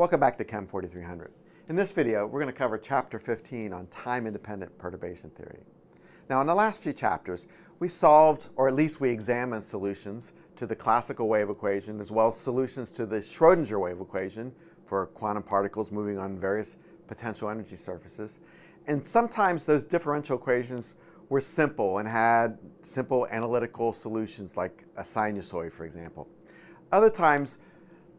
Welcome back to Chem 4300. In this video, we're going to cover Chapter 15 on time-independent perturbation theory. Now, in the last few chapters, we solved, or at least we examined solutions to the classical wave equation, as well as solutions to the Schrodinger wave equation for quantum particles moving on various potential energy surfaces. And sometimes those differential equations were simple and had simple analytical solutions like a sinusoid, for example. Other times,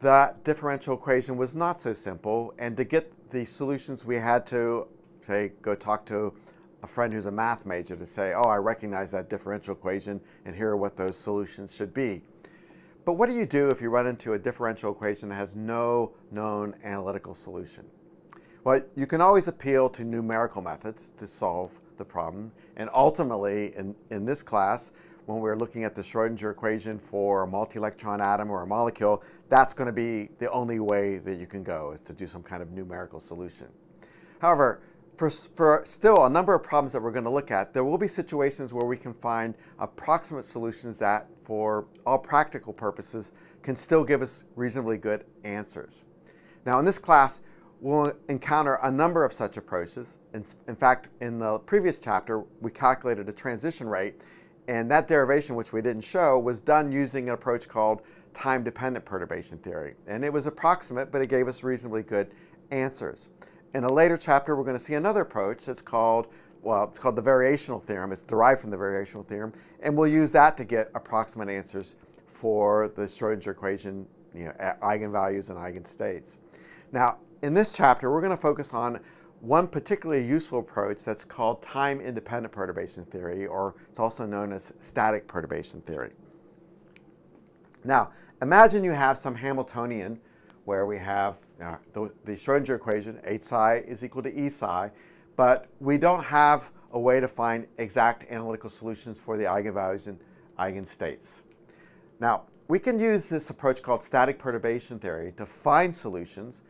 that differential equation was not so simple, and to get the solutions we had to, say, go talk to a friend who's a math major to say, oh, I recognize that differential equation, and here are what those solutions should be. But what do you do if you run into a differential equation that has no known analytical solution? Well, you can always appeal to numerical methods to solve the problem, and ultimately, in, in this class, when we're looking at the Schrodinger equation for a multi-electron atom or a molecule, that's going to be the only way that you can go, is to do some kind of numerical solution. However, for, for still a number of problems that we're going to look at, there will be situations where we can find approximate solutions that, for all practical purposes, can still give us reasonably good answers. Now, in this class, we'll encounter a number of such approaches. In, in fact, in the previous chapter, we calculated a transition rate and that derivation, which we didn't show, was done using an approach called time-dependent perturbation theory. And it was approximate, but it gave us reasonably good answers. In a later chapter, we're going to see another approach that's called, well, it's called the variational theorem. It's derived from the variational theorem. And we'll use that to get approximate answers for the Schrodinger equation, you know, eigenvalues and eigenstates. Now, in this chapter, we're going to focus on one particularly useful approach that's called time-independent perturbation theory, or it's also known as static perturbation theory. Now, imagine you have some Hamiltonian where we have uh, the, the Schrodinger equation, h psi is equal to E psi, but we don't have a way to find exact analytical solutions for the eigenvalues and eigenstates. Now, we can use this approach called static perturbation theory to find solutions,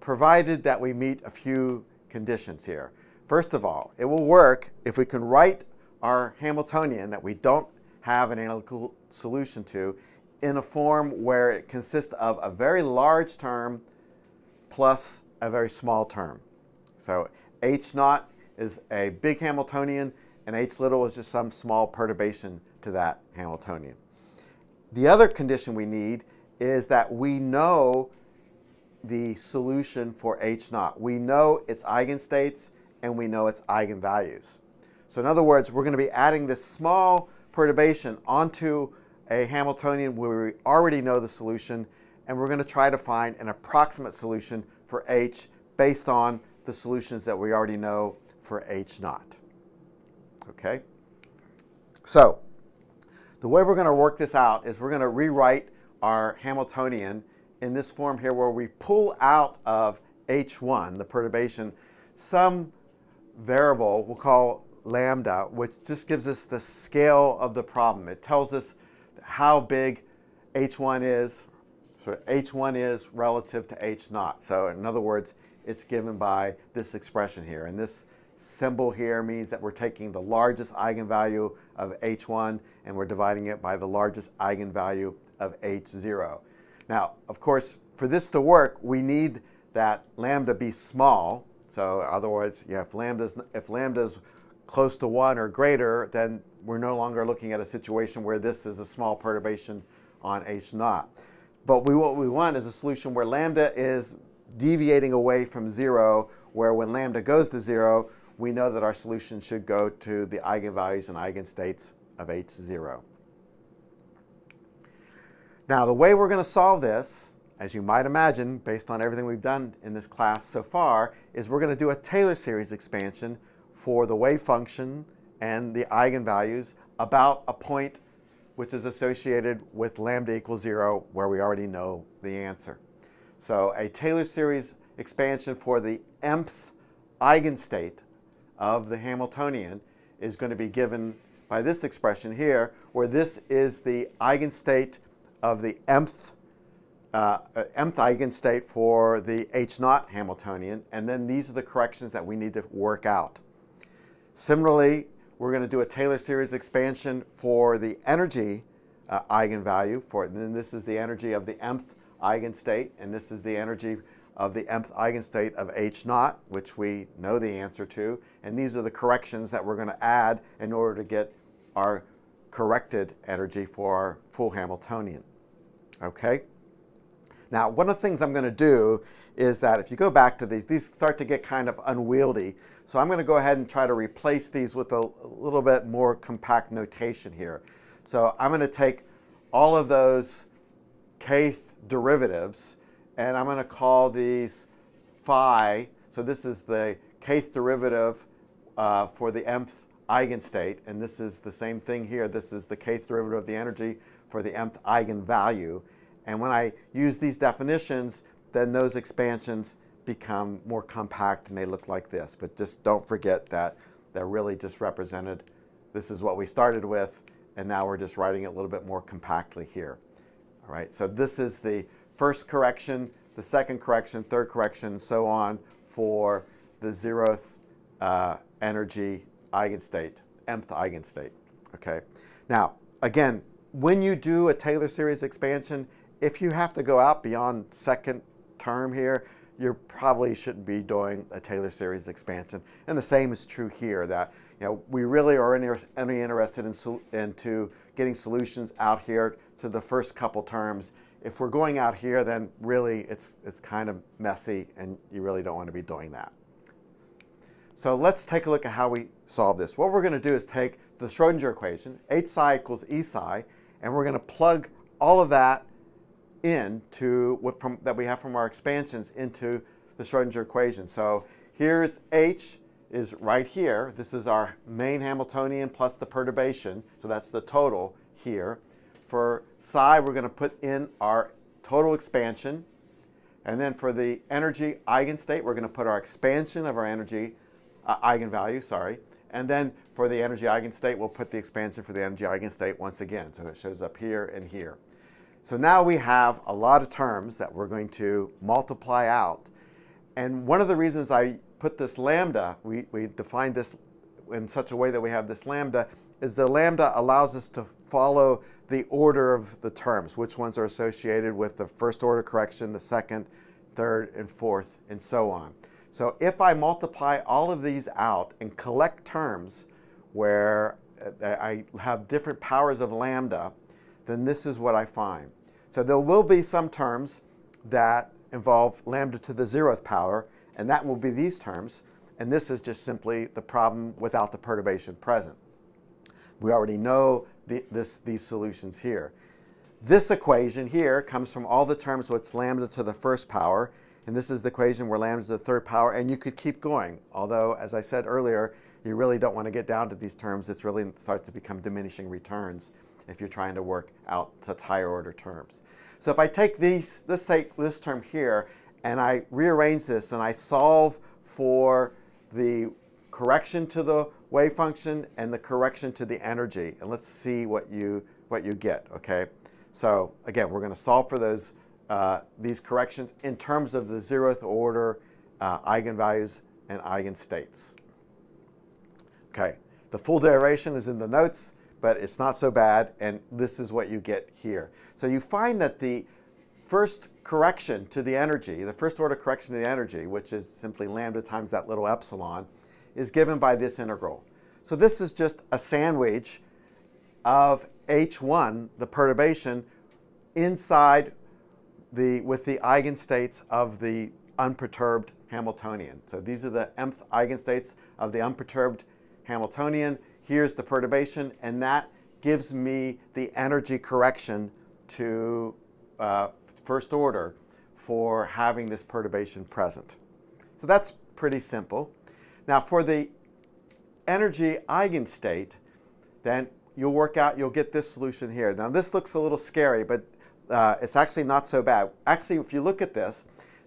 provided that we meet a few conditions here. First of all, it will work if we can write our Hamiltonian that we don't have an analytical solution to in a form where it consists of a very large term plus a very small term. So H naught is a big Hamiltonian and H little is just some small perturbation to that Hamiltonian. The other condition we need is that we know the solution for H naught. We know its eigenstates and we know its eigenvalues. So in other words, we're going to be adding this small perturbation onto a Hamiltonian where we already know the solution and we're going to try to find an approximate solution for H based on the solutions that we already know for H naught. Okay? So, the way we're going to work this out is we're going to rewrite our Hamiltonian in this form here where we pull out of H1, the perturbation, some variable we'll call lambda, which just gives us the scale of the problem. It tells us how big H1 is, so H1 is relative to H0. So in other words, it's given by this expression here. And this symbol here means that we're taking the largest eigenvalue of H1 and we're dividing it by the largest eigenvalue of H0. Now, of course, for this to work, we need that lambda be small. So otherwise, yeah, if lambda's if lambda's close to one or greater, then we're no longer looking at a situation where this is a small perturbation on H naught. But we, what we want is a solution where lambda is deviating away from zero, where when lambda goes to zero, we know that our solution should go to the eigenvalues and eigenstates of H0. Now, the way we're going to solve this, as you might imagine, based on everything we've done in this class so far, is we're going to do a Taylor series expansion for the wave function and the eigenvalues about a point which is associated with lambda equals zero, where we already know the answer. So a Taylor series expansion for the mth eigenstate of the Hamiltonian is going to be given by this expression here, where this is the eigenstate of the mth, uh, mth eigenstate for the H naught Hamiltonian, and then these are the corrections that we need to work out. Similarly, we're going to do a Taylor series expansion for the energy uh, eigenvalue, for, it. and then this is the energy of the mth eigenstate, and this is the energy of the mth eigenstate of H naught, which we know the answer to. And these are the corrections that we're going to add in order to get our corrected energy for our full Hamiltonian. Okay? Now, one of the things I'm going to do is that if you go back to these, these start to get kind of unwieldy. So I'm going to go ahead and try to replace these with a, a little bit more compact notation here. So I'm going to take all of those kth derivatives and I'm going to call these phi. So this is the kth derivative uh, for the mth eigenstate, and this is the same thing here. This is the kth derivative of the energy for the mth eigenvalue. And when I use these definitions, then those expansions become more compact and they look like this. But just don't forget that they're really just represented. This is what we started with, and now we're just writing it a little bit more compactly here. All right, so this is the first correction, the second correction, third correction, and so on for the zeroth uh, energy eigenstate, nth eigenstate. Okay. Now, again, when you do a Taylor series expansion, if you have to go out beyond second term here, you probably shouldn't be doing a Taylor series expansion. And the same is true here that you know, we really are only interested in into getting solutions out here to the first couple terms. If we're going out here, then really it's, it's kind of messy and you really don't want to be doing that. So let's take a look at how we solve this. What we're going to do is take the Schrodinger equation, H psi equals E psi, and we're going to plug all of that in to what from, that we have from our expansions into the Schrodinger equation. So here's H is right here. This is our main Hamiltonian plus the perturbation. So that's the total here. For psi, we're going to put in our total expansion. And then for the energy eigenstate, we're going to put our expansion of our energy uh, eigenvalue, sorry. And then for the energy eigenstate, we'll put the expansion for the energy eigenstate once again. So it shows up here and here. So now we have a lot of terms that we're going to multiply out. And one of the reasons I put this lambda, we, we defined this in such a way that we have this lambda, is the lambda allows us to follow the order of the terms, which ones are associated with the first order correction, the second, third, and fourth, and so on. So if I multiply all of these out and collect terms where uh, I have different powers of lambda, then this is what I find. So there will be some terms that involve lambda to the zeroth power, and that will be these terms. And this is just simply the problem without the perturbation present. We already know the, this, these solutions here. This equation here comes from all the terms, so it's lambda to the first power, and this is the equation where lambda is the third power, and you could keep going. Although, as I said earlier, you really don't want to get down to these terms. It really starts to become diminishing returns if you're trying to work out such higher order terms. So if I take these, let's take this term here, and I rearrange this and I solve for the correction to the wave function and the correction to the energy. And let's see what you, what you get, okay? So again, we're going to solve for those uh, these corrections in terms of the zeroth order uh, eigenvalues and eigenstates. Okay, the full derivation is in the notes, but it's not so bad, and this is what you get here. So you find that the first correction to the energy, the first order correction to the energy, which is simply lambda times that little epsilon, is given by this integral. So this is just a sandwich of h1, the perturbation, inside the, with the eigenstates of the unperturbed Hamiltonian. So these are the mth eigenstates of the unperturbed Hamiltonian. Here's the perturbation, and that gives me the energy correction to uh, first order for having this perturbation present. So that's pretty simple. Now for the energy eigenstate, then you'll work out, you'll get this solution here. Now this looks a little scary, but uh, it's actually not so bad. Actually, if you look at this,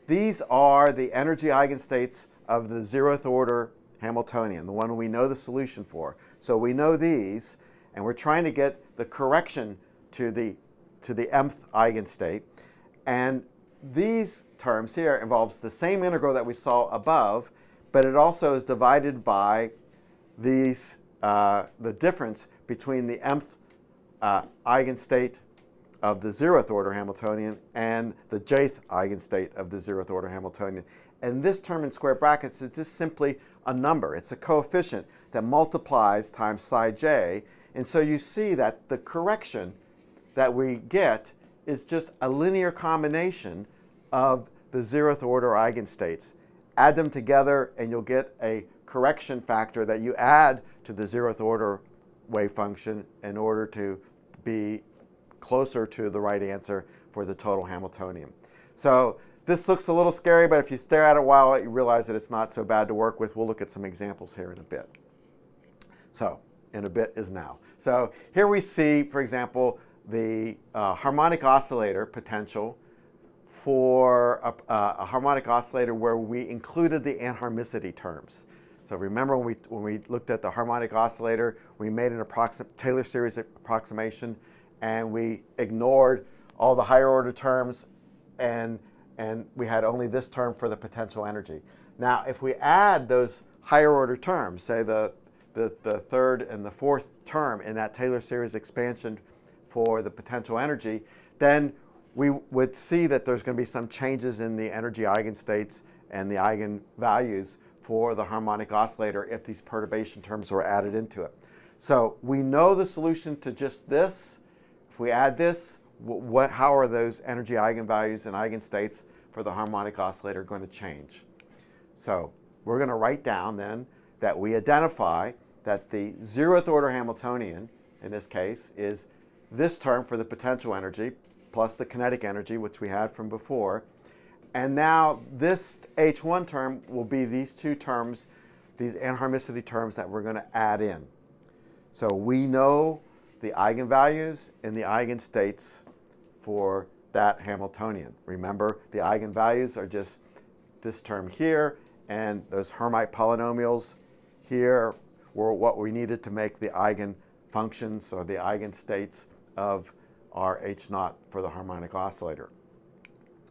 these are the energy eigenstates of the zeroth order Hamiltonian, the one we know the solution for. So we know these, and we're trying to get the correction to the, to the mth eigenstate. And these terms here involves the same integral that we saw above, but it also is divided by these, uh, the difference between the mth uh, eigenstate of the zeroth order Hamiltonian and the jth eigenstate of the zeroth order Hamiltonian. And this term in square brackets is just simply a number. It's a coefficient that multiplies times psi j. And so you see that the correction that we get is just a linear combination of the zeroth order eigenstates. Add them together and you'll get a correction factor that you add to the zeroth order wave function in order to be closer to the right answer for the total Hamiltonian. So this looks a little scary, but if you stare at it a while, you realize that it's not so bad to work with. We'll look at some examples here in a bit. So in a bit is now. So here we see, for example, the uh, harmonic oscillator potential for a, uh, a, harmonic oscillator where we included the anharmonicity terms. So remember when we, when we looked at the harmonic oscillator, we made an approximate Taylor series approximation and we ignored all the higher order terms and, and we had only this term for the potential energy. Now, if we add those higher order terms, say the, the, the third and the fourth term in that Taylor series expansion for the potential energy, then we would see that there's going to be some changes in the energy eigenstates and the eigenvalues for the harmonic oscillator if these perturbation terms were added into it. So we know the solution to just this if we add this, what, how are those energy eigenvalues and eigenstates for the harmonic oscillator going to change? So we're going to write down then that we identify that the zeroth order Hamiltonian, in this case, is this term for the potential energy plus the kinetic energy, which we had from before. And now this H1 term will be these two terms, these anharmonicity terms that we're going to add in. So we know the eigenvalues and the eigenstates for that Hamiltonian. Remember, the eigenvalues are just this term here, and those Hermite polynomials here were what we needed to make the eigenfunctions or the eigenstates of our H naught for the harmonic oscillator.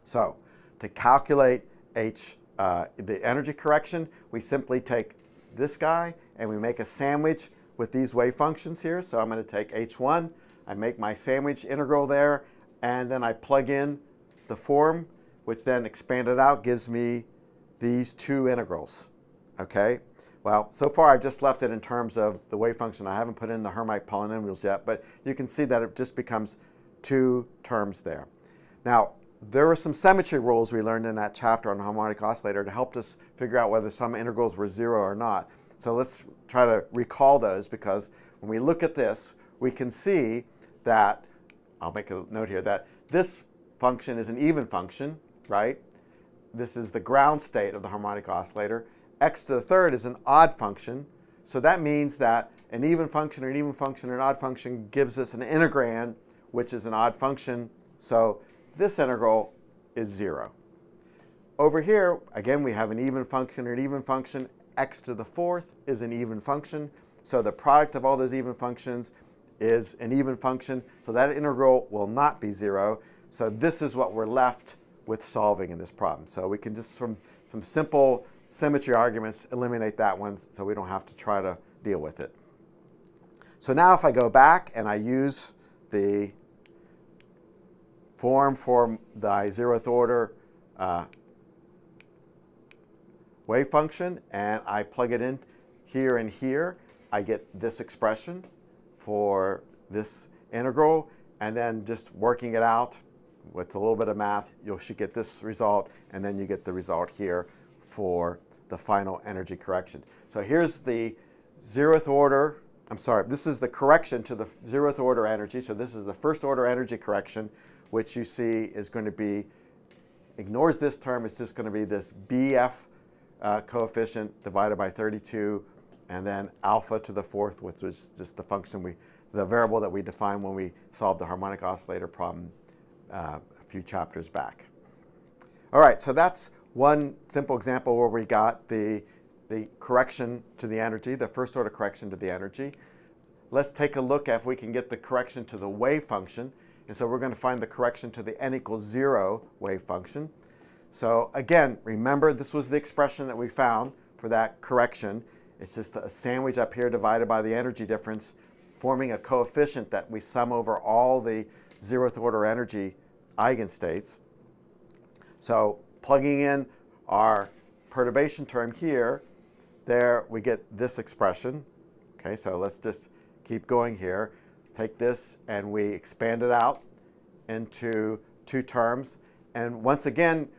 So to calculate H, uh, the energy correction, we simply take this guy and we make a sandwich with these wave functions here. So I'm going to take h1, I make my sandwich integral there, and then I plug in the form, which then expanded out gives me these two integrals. Okay? Well, so far I've just left it in terms of the wave function. I haven't put in the Hermite polynomials yet, but you can see that it just becomes two terms there. Now, there were some symmetry rules we learned in that chapter on harmonic oscillator to help us figure out whether some integrals were zero or not. So let's try to recall those because when we look at this, we can see that, I'll make a note here, that this function is an even function, right? This is the ground state of the harmonic oscillator. x to the third is an odd function. So that means that an even function, an even function, an odd function gives us an integrand, which is an odd function. So this integral is zero. Over here, again, we have an even function, an even function, x to the fourth is an even function. So the product of all those even functions is an even function. So that integral will not be zero. So this is what we're left with solving in this problem. So we can just, from, from simple symmetry arguments, eliminate that one so we don't have to try to deal with it. So now if I go back and I use the form for the zeroth order uh, wave function and I plug it in here and here, I get this expression for this integral and then just working it out with a little bit of math, you should get this result and then you get the result here for the final energy correction. So here's the zeroth order, I'm sorry, this is the correction to the zeroth order energy. So this is the first order energy correction, which you see is going to be, ignores this term, it's just going to be this BF uh, coefficient divided by 32, and then alpha to the fourth, which was just the function we, the variable that we defined when we solved the harmonic oscillator problem uh, a few chapters back. All right, so that's one simple example where we got the, the correction to the energy, the first order correction to the energy. Let's take a look at if we can get the correction to the wave function. And so we're going to find the correction to the n equals 0 wave function. So again, remember this was the expression that we found for that correction. It's just a sandwich up here divided by the energy difference, forming a coefficient that we sum over all the zeroth order energy eigenstates. So plugging in our perturbation term here, there we get this expression. Okay, so let's just keep going here. Take this and we expand it out into two terms. And once again,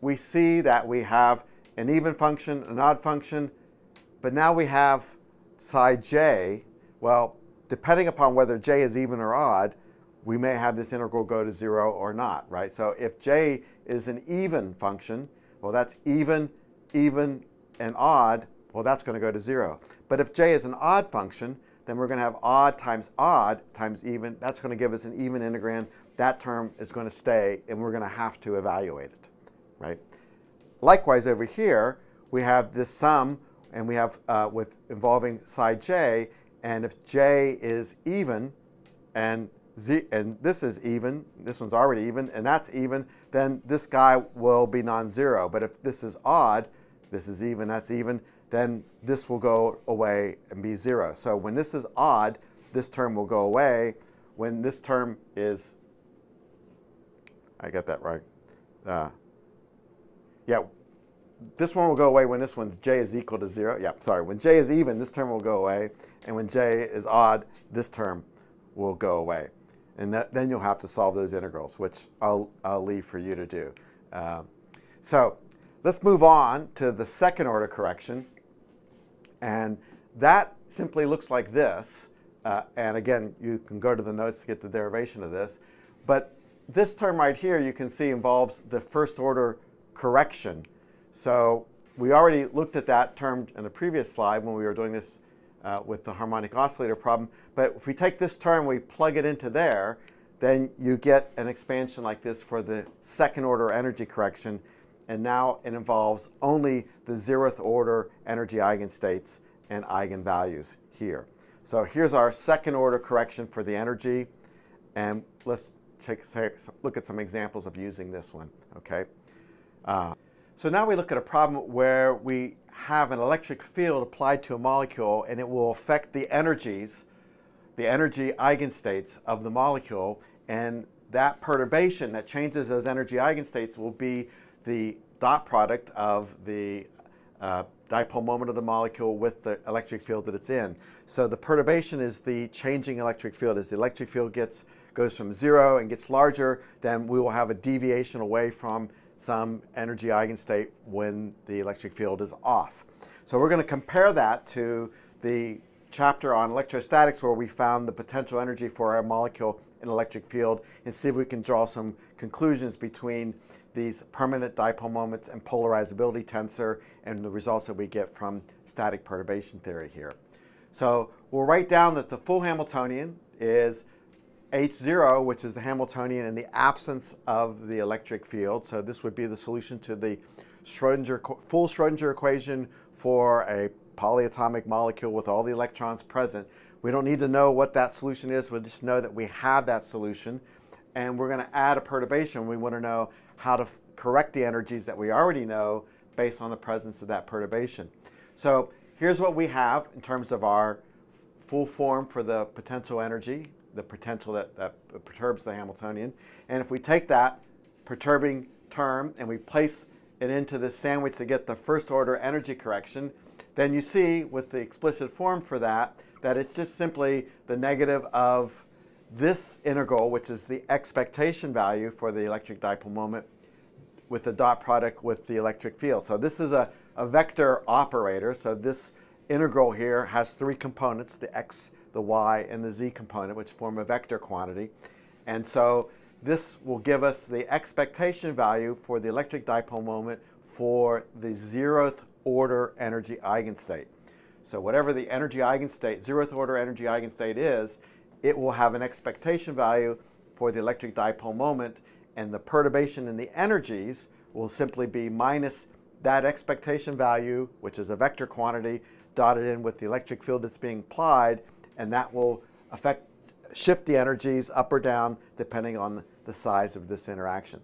we see that we have an even function, an odd function, but now we have psi j. Well, depending upon whether j is even or odd, we may have this integral go to 0 or not, right? So if j is an even function, well, that's even, even, and odd, well, that's going to go to 0. But if j is an odd function, then we're going to have odd times odd times even. That's going to give us an even integrand. That term is going to stay, and we're going to have to evaluate it, right? Likewise, over here, we have this sum, and we have uh, with involving psi j, and if j is even, and z, and this is even, this one's already even, and that's even, then this guy will be non-zero. But if this is odd, this is even, that's even, then this will go away and be zero. So when this is odd, this term will go away. When this term is, I get that right. Uh, yeah, this one will go away when this one's j is equal to 0. Yeah, sorry. When j is even, this term will go away. And when j is odd, this term will go away. And that, then you'll have to solve those integrals, which I'll, I'll leave for you to do. Um, so let's move on to the second order correction. And that simply looks like this. Uh, and again, you can go to the notes to get the derivation of this. But this term right here, you can see involves the first order correction. So we already looked at that term in a previous slide when we were doing this uh, with the harmonic oscillator problem. But if we take this term, we plug it into there, then you get an expansion like this for the second order energy correction. And now it involves only the zeroth order energy eigenstates and eigenvalues here. So here's our second order correction for the energy. And let's take, look at some examples of using this one, okay? Uh, so now we look at a problem where we have an electric field applied to a molecule and it will affect the energies, the energy eigenstates of the molecule, and that perturbation that changes those energy eigenstates will be the dot product of the uh, dipole moment of the molecule with the electric field that it's in. So the perturbation is the changing electric field. As the electric field gets goes from zero and gets larger, then we will have a deviation away from some energy eigenstate when the electric field is off. So we're going to compare that to the chapter on electrostatics where we found the potential energy for a molecule in electric field and see if we can draw some conclusions between these permanent dipole moments and polarizability tensor and the results that we get from static perturbation theory here. So we'll write down that the full Hamiltonian is H0, which is the Hamiltonian in the absence of the electric field. So this would be the solution to the Schrodinger, full Schrodinger equation for a polyatomic molecule with all the electrons present. We don't need to know what that solution is. We'll just know that we have that solution. And we're going to add a perturbation. We want to know how to correct the energies that we already know based on the presence of that perturbation. So here's what we have in terms of our full form for the potential energy the potential that, that perturbs the Hamiltonian. And if we take that perturbing term and we place it into this sandwich to get the first order energy correction, then you see with the explicit form for that, that it's just simply the negative of this integral, which is the expectation value for the electric dipole moment with the dot product with the electric field. So this is a, a vector operator. So this integral here has three components, the x the y and the z component, which form a vector quantity. And so this will give us the expectation value for the electric dipole moment for the zeroth order energy eigenstate. So whatever the energy eigenstate, zeroth order energy eigenstate is, it will have an expectation value for the electric dipole moment, and the perturbation in the energies will simply be minus that expectation value, which is a vector quantity, dotted in with the electric field that's being applied, and that will affect shift the energies up or down depending on the size of this interaction.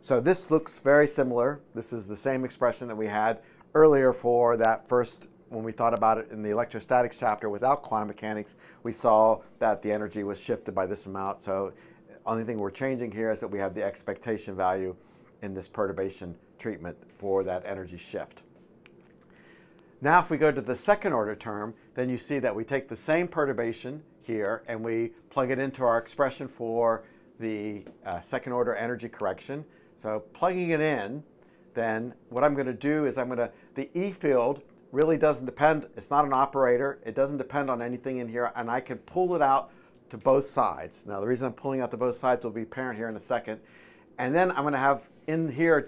So this looks very similar. This is the same expression that we had earlier for that first, when we thought about it in the electrostatics chapter without quantum mechanics, we saw that the energy was shifted by this amount. So Only thing we're changing here is that we have the expectation value in this perturbation treatment for that energy shift. Now if we go to the second order term, then you see that we take the same perturbation here and we plug it into our expression for the uh, second order energy correction. So plugging it in, then what I'm going to do is I'm going to, the E field really doesn't depend, it's not an operator, it doesn't depend on anything in here, and I can pull it out to both sides. Now the reason I'm pulling out to both sides will be apparent here in a second. And then I'm going to have in here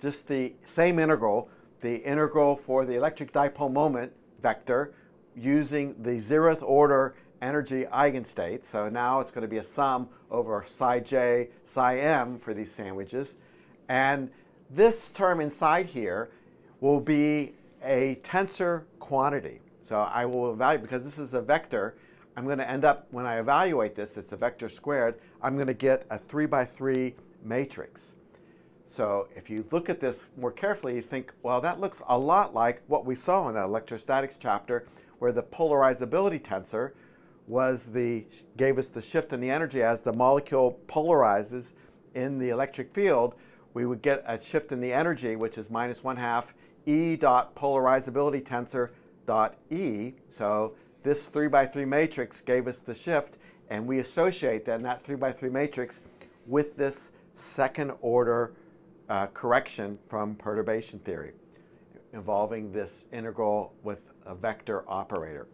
just the same integral, the integral for the electric dipole moment vector using the zeroth order energy eigenstate. So now it's going to be a sum over psi j, psi m for these sandwiches. And this term inside here will be a tensor quantity. So I will evaluate, because this is a vector, I'm going to end up, when I evaluate this, it's a vector squared, I'm going to get a 3 by 3 matrix. So if you look at this more carefully, you think, well, that looks a lot like what we saw in that electrostatics chapter, where the polarizability tensor was the, gave us the shift in the energy as the molecule polarizes in the electric field, we would get a shift in the energy, which is minus one half E dot polarizability tensor dot E. So this three by three matrix gave us the shift, and we associate then that three by three matrix with this second order uh, correction from perturbation theory involving this integral with a vector operator.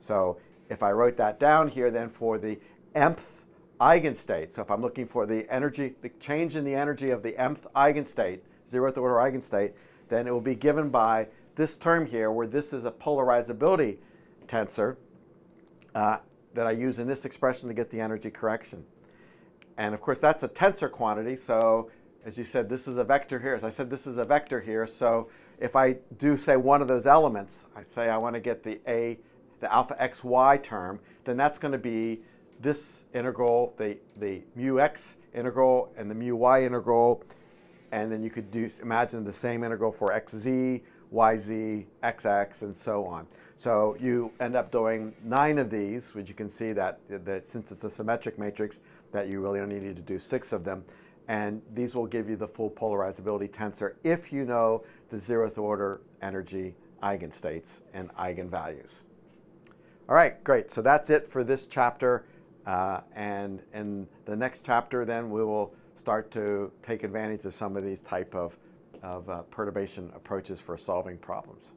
So if I wrote that down here then for the mth eigenstate, so if I'm looking for the energy, the change in the energy of the mth eigenstate, zeroth order eigenstate, then it will be given by this term here where this is a polarizability tensor uh, that I use in this expression to get the energy correction. And of course that's a tensor quantity, so as you said, this is a vector here. As I said, this is a vector here. So if I do say one of those elements, I say I want to get the a the alpha xy term, then that's going to be this integral, the, the mu x integral and the mu y integral. And then you could do, imagine the same integral for xz, yz, xx, and so on. So you end up doing nine of these, which you can see that, that since it's a symmetric matrix, that you really only need to do six of them. And these will give you the full polarizability tensor if you know the zeroth order energy eigenstates and eigenvalues. All right, great. So that's it for this chapter. Uh, and in the next chapter, then we will start to take advantage of some of these type of, of uh, perturbation approaches for solving problems.